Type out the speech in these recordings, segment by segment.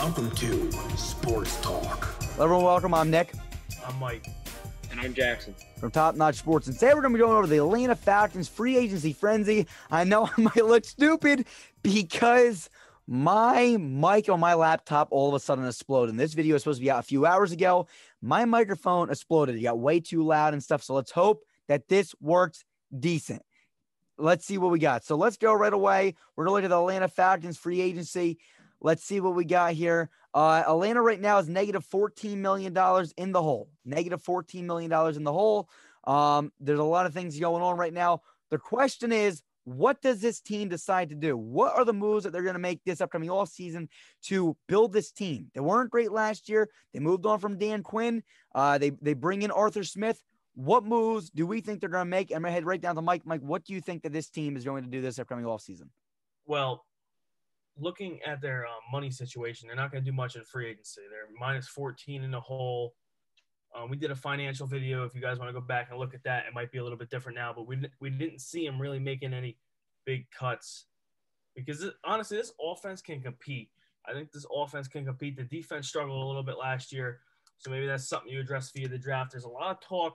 Welcome to Sports Talk. Hello, everyone, welcome. I'm Nick I'm Mike. And I'm Jackson. from Top Notch Sports. And today we're going to be going over the Atlanta Falcons free agency frenzy. I know I might look stupid because my mic on my laptop all of a sudden exploded. And this video is supposed to be out a few hours ago. My microphone exploded. It got way too loud and stuff. So let's hope that this works decent. Let's see what we got. So let's go right away. We're going to look at the Atlanta Falcons free agency. Let's see what we got here. Uh, Atlanta right now is negative $14 million in the hole. Negative $14 million in the hole. Um, there's a lot of things going on right now. The question is, what does this team decide to do? What are the moves that they're going to make this upcoming off season to build this team? They weren't great last year. They moved on from Dan Quinn. Uh, they they bring in Arthur Smith. What moves do we think they're going to make? I'm going to head right down to Mike. Mike, what do you think that this team is going to do this upcoming off season? Well, looking at their um, money situation, they're not going to do much in free agency. They're minus 14 in the hole. Um, we did a financial video. If you guys want to go back and look at that, it might be a little bit different now. But we we didn't see them really making any big cuts because this, honestly, this offense can compete. I think this offense can compete. The defense struggled a little bit last year, so maybe that's something you address via the draft. There's a lot of talk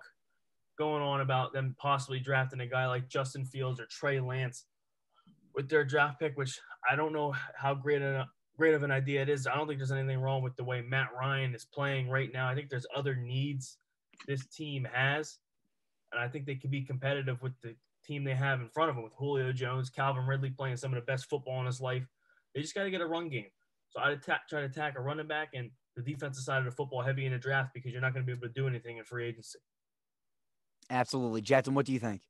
going on about them possibly drafting a guy like Justin Fields or Trey Lance with their draft pick, which I don't know how great a great of an idea it is. I don't think there's anything wrong with the way Matt Ryan is playing right now. I think there's other needs this team has, and I think they can be competitive with the team they have in front of them with Julio Jones, Calvin Ridley playing some of the best football in his life. They just got to get a run game. So I'd attack, try to attack a running back and the defensive side of the football heavy in the draft because you're not going to be able to do anything in free agency. Absolutely, Jackson. What do you think?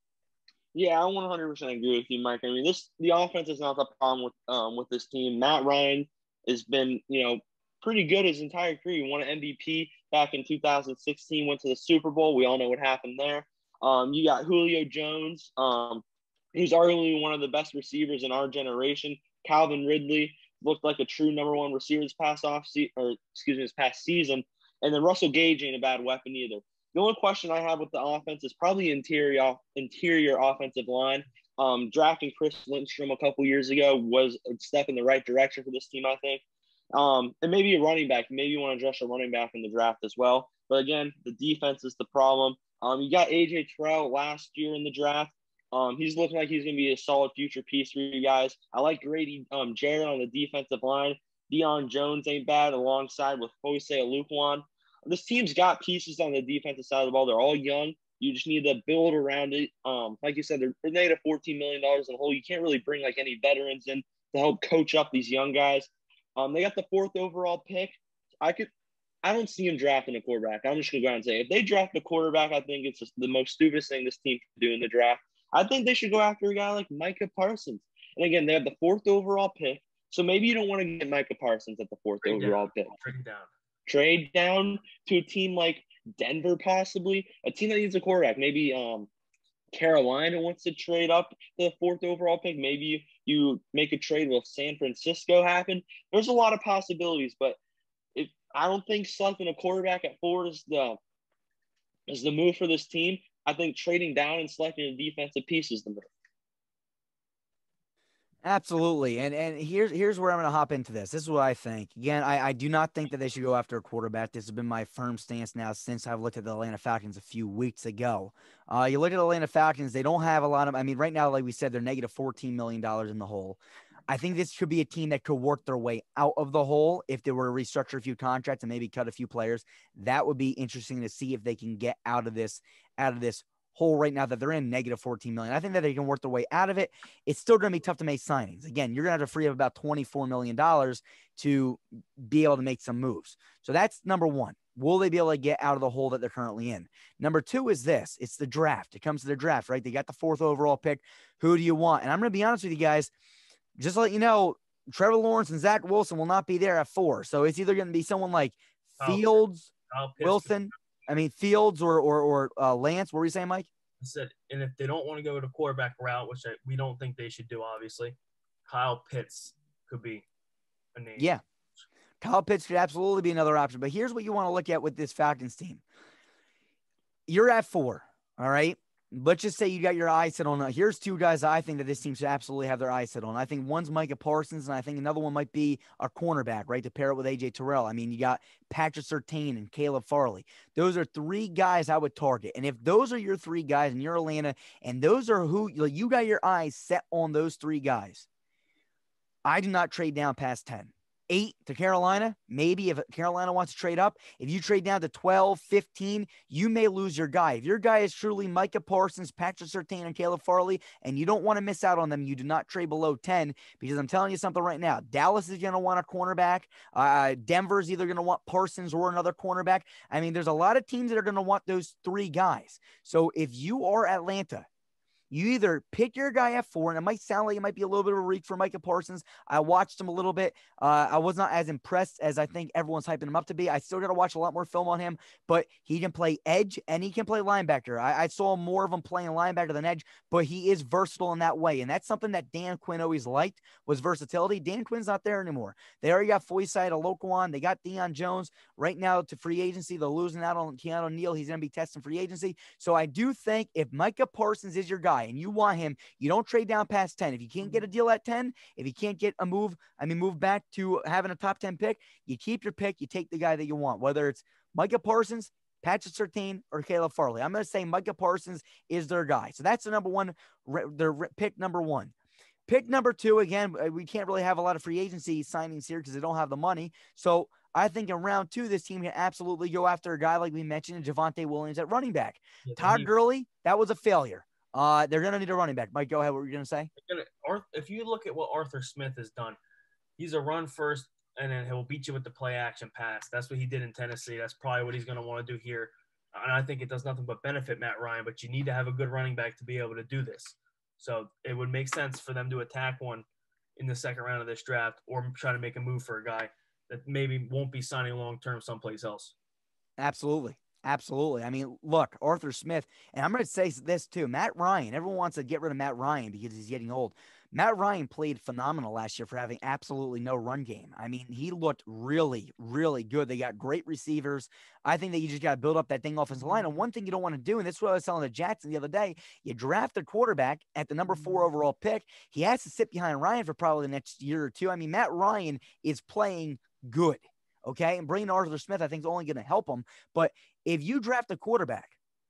Yeah, I 100% agree with you, Mike. I mean, this the offense is not the problem with um with this team. Matt Ryan has been, you know, pretty good his entire career. He won an MVP back in 2016, went to the Super Bowl. We all know what happened there. Um, you got Julio Jones, um, who's arguably one of the best receivers in our generation. Calvin Ridley looked like a true number one receiver this past off se- or excuse me, this past season. And then Russell Gage ain't a bad weapon either. The only question I have with the offense is probably interior interior offensive line. Um, drafting Chris Lindstrom a couple years ago was a step in the right direction for this team, I think. Um, and maybe a running back. Maybe you want to address a running back in the draft as well. But again, the defense is the problem. Um, you got AJ Terrell last year in the draft. Um, he's looking like he's going to be a solid future piece for you guys. I like Grady um, on the defensive line. Deion Jones ain't bad alongside with Jose Oluokun this team's got pieces on the defensive side of the ball. They're all young. You just need to build around it. Um, like you said, they're, they're negative $14 million in the hole. You can't really bring like any veterans in to help coach up these young guys. Um, they got the fourth overall pick. I could, I don't see them drafting a quarterback. I'm just gonna go out and say if they draft a quarterback, I think it's the most stupidest thing this team can do in the draft. I think they should go after a guy like Micah Parsons. And again, they have the fourth overall pick, so maybe you don't want to get Micah Parsons at the fourth Trade overall down. pick Trade down. Trade down to a team like Denver, possibly a team that needs a quarterback. Maybe um, Carolina wants to trade up the fourth overall pick. Maybe you, you make a trade with San Francisco happen. There's a lot of possibilities, but if I don't think selecting a quarterback at four is the is the move for this team. I think trading down and selecting a defensive piece is the move. Absolutely. And and here's here's where I'm gonna hop into this. This is what I think. Again, I, I do not think that they should go after a quarterback. This has been my firm stance now since I've looked at the Atlanta Falcons a few weeks ago. Uh, you look at the Atlanta Falcons, they don't have a lot of I mean, right now, like we said, they're negative $14 million in the hole. I think this could be a team that could work their way out of the hole if they were to restructure a few contracts and maybe cut a few players. That would be interesting to see if they can get out of this out of this hole right now that they're in negative 14 million. I think that they can work their way out of it. It's still going to be tough to make signings. Again, you're going to have to free up about 24 million dollars to be able to make some moves. So that's number 1. Will they be able to get out of the hole that they're currently in? Number 2 is this. It's the draft. It comes to the draft, right? They got the fourth overall pick. Who do you want? And I'm going to be honest with you guys, just to let you know, Trevor Lawrence and Zach Wilson will not be there at 4. So it's either going to be someone like Oh, Fields, Pitts- Wilson, I mean Fields or or or uh, Lance. What were you saying, Mike? I said, and if they don't want to go the quarterback route, which I, we don't think they should do, obviously, Kyle Pitts could be a name. Yeah. Kyle Pitts could absolutely be another option. But here's what you want to look at with this Falcons team. You're at four. All right. Let's just say you got your eyes set on. Uh, here's two guys I think that this team should absolutely have their eyes set on. I think one's Micah Parsons, and I think another one might be a cornerback, right, to pair it with AJ Terrell. I mean, you got Patrick Surtain and Caleb Farley. Those are three guys I would target. And if those are your three guys and you're Atlanta, and those are who you got your eyes set on those three guys, I do not trade down past 10 eight to Carolina. Maybe if Carolina wants to trade up, if you trade down to 12, 15, you may lose your guy. If your guy is truly Micah Parsons, Patrick Surtain, and Caleb Farley, and you don't want to miss out on them, you do not trade below 10 because I'm telling you something right now. Dallas is going to want a cornerback. Uh, Denver's either going to want Parsons or another cornerback. I mean, there's a lot of teams that are going to want those three guys. So if you are Atlanta, you either pick your guy at four, and it might sound like it might be a little bit of a reach for Micah Parsons. I watched him a little bit. Uh, I was not as impressed as I think everyone's hyping him up to be. I still got to watch a lot more film on him, but he can play edge and he can play linebacker. I, I saw more of him playing linebacker than edge, but he is versatile in that way, and that's something that Dan Quinn always liked was versatility. Dan Quinn's not there anymore. They already got Foyesade, Oluokun. They got Deion Jones right now to free agency. They're losing out on Keanu Neal. He's going to be testing free agency. So I do think if Micah Parsons is your guy and you want him, you don't trade down past 10. If you can't get a deal at 10, if you can't get a move, I mean, move back to having a top 10 pick, you keep your pick, you take the guy that you want, whether it's Micah Parsons, Patrick Surtain, or Caleb Farley. I'm going to say Micah Parsons is their guy. So that's the number one, their pick number one. Pick number two, again, uh, we can't really have a lot of free agency signings here because they don't have the money. So I think in round two, this team can absolutely go after a guy like we mentioned, Javonte Williams at running back. Todd Gurley, that was a failure. Uh, they're gonna need a running back. Mike, go ahead. What were you gonna say? If you look at what Arthur Smith has done, he's a run first, and then he'll beat you with the play action pass. That's what he did in Tennessee. That's probably what he's gonna want to do here. And I think it does nothing but benefit Matt Ryan. But you need to have a good running back to be able to do this. So it would make sense for them to attack one in the second round of this draft, or try to make a move for a guy that maybe won't be signing long term someplace else. Absolutely. Absolutely. I mean, look, Arthur Smith, and I'm going to say this too. Matt Ryan, everyone wants to get rid of Matt Ryan because he's getting old. Matt Ryan played phenomenal last year for having absolutely no run game. I mean, he looked really, really good. They got great receivers. I think that you just got to build up that thing offensive line. And one thing you don't want to do, and this is what I was telling the Jackson the other day, you draft a quarterback at the number four mm-hmm. overall pick. He has to sit behind Ryan for probably the next year or two. I mean, Matt Ryan is playing good. Okay. And bringing Arthur Smith, I think, is only going to help him. But if you draft a quarterback,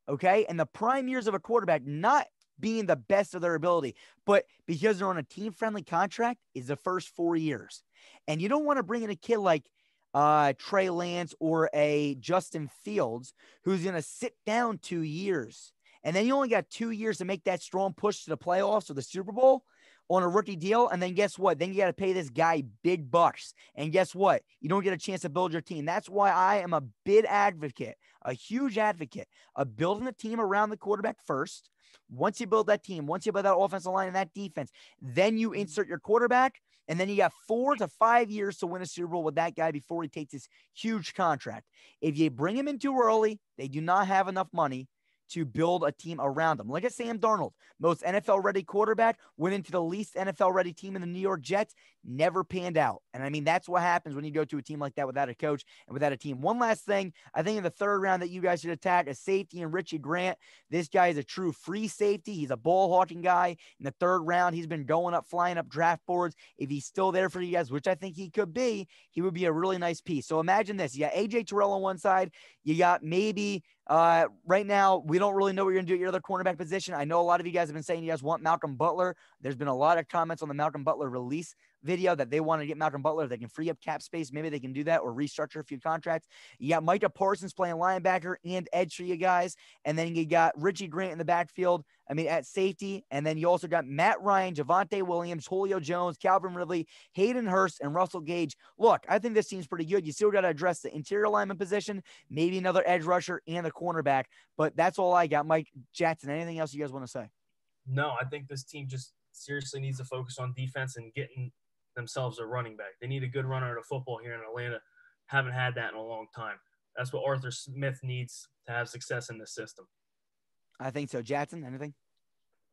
okay, and the prime years of a quarterback not being the best of their ability, but because they're on a team friendly contract, is the first four years. And you don't want to bring in a kid like uh, Trey Lance or a Justin Fields who's going to sit down two years. And then you only got two years to make that strong push to the playoffs or the Super Bowl on a rookie deal. And then guess what? Then you got to pay this guy big bucks. And guess what? You don't get a chance to build your team. That's why I am a big advocate, a huge advocate of building a team around the quarterback first. Once you build that team, once you build that offensive line and that defense, then you insert your quarterback. And then you got four to five years to win a Super Bowl with that guy before he takes this huge contract. If you bring him in too early, they do not have enough money to build a team around him. Look at Sam Darnold, most NFL ready quarterback, went into the least NFL ready team in the New York Jets, never panned out. And I mean, that's what happens when you go to a team like that without a coach and without a team. One last thing, I think in the third round that you guys should attack a safety and Richie Grant. This guy is a true free safety. He's a ball hawking guy. In the third round, he's been going up, flying up draft boards. If he's still there for you guys, which I think he could be, he would be a really nice piece. So imagine this: you got AJ Terrell on one side, you got maybe uh, right now, we don't really know what you're going to do at your other cornerback position. I know a lot of you guys have been saying you guys want Malcolm Butler. There's been a lot of comments on the Malcolm Butler release video that they want to get Malcolm Butler. They can free up cap space. Maybe they can do that or restructure a few contracts. You got Micah Parsons playing linebacker and edge for you guys. And then you got Richie Grant in the backfield. I mean, at safety. And then you also got Matt Ryan, Javonte Williams, Julio Jones, Calvin Ridley, Hayden Hurst, and Russell Gage. Look, I think this team's pretty good. You still got to address the interior lineman position, maybe another edge rusher and a cornerback. But that's all I got. Mike Jackson, anything else you guys want to say? No, I think this team just seriously needs to focus on defense and getting themselves a running back. They need a good runner of football here in Atlanta. Haven't had that in a long time. That's what Arthur Smith needs to have success in this system. I think so. Jackson, anything?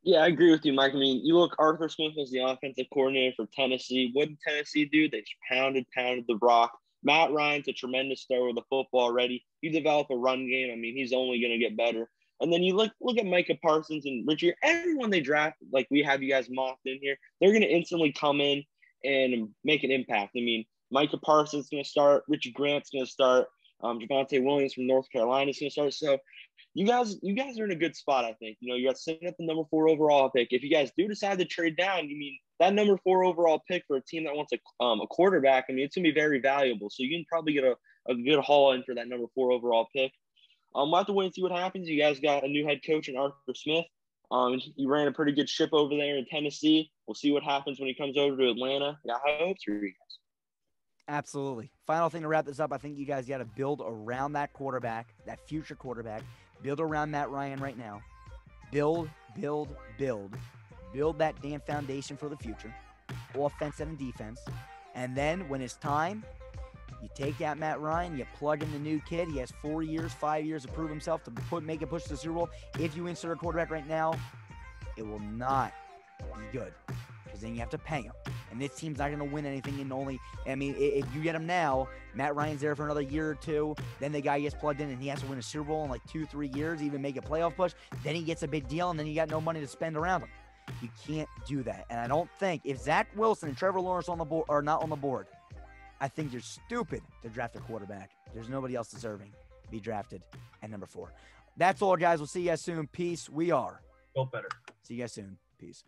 Yeah, I agree with you, Mike. I mean, you look, Arthur Smith was the offensive coordinator for Tennessee. What did Tennessee do? They pounded, pounded the rock. Matt Ryan's a tremendous thrower with the football already. You develop a run game. I mean, he's only going to get better. And then you look look at Micah Parsons and Richie, everyone they draft, like we have you guys mocked in here, they're gonna instantly come in and make an impact. I mean, Micah Parsons is gonna start, Richie Grant's gonna start, um, Javonte Williams from North Carolina is gonna start. So you guys, you guys are in a good spot, I think. You know, you got sitting at the number four overall pick. If you guys do decide to trade down, you mean that number four overall pick for a team that wants a um, a quarterback, I mean, it's gonna be very valuable. So you can probably get a, a good haul in for that number four overall pick. Um, we'll have to wait and see what happens. You guys got a new head coach in Arthur Smith. Um, he ran a pretty good ship over there in Tennessee. We'll see what happens when he comes over to Atlanta. Hopes for you guys. Absolutely. Final thing to wrap this up, I think you guys got to build around that quarterback, that future quarterback. Build around Matt Ryan right now. Build, build, build. Build that damn foundation for the future, offense and defense. And then when it's time, you take out Matt Ryan, you plug in the new kid. He has four years, five years to prove himself to put make a push to the Super Bowl. If you insert a quarterback right now, it will not be good because then you have to pay him. And this team's not going to win anything in only. I mean, if you get him now, Matt Ryan's there for another year or two. Then the guy gets plugged in and he has to win a Super Bowl in like two, three years, even make a playoff push. Then he gets a big deal, and then you got no money to spend around him. You can't do that. And I don't think if Zach Wilson and Trevor Lawrence on the board are not on the board, I think you're stupid to draft a quarterback. There's nobody else deserving to be drafted at number four. That's all, guys. We'll see you guys soon. Peace. We are. Go better. See you guys soon. Peace.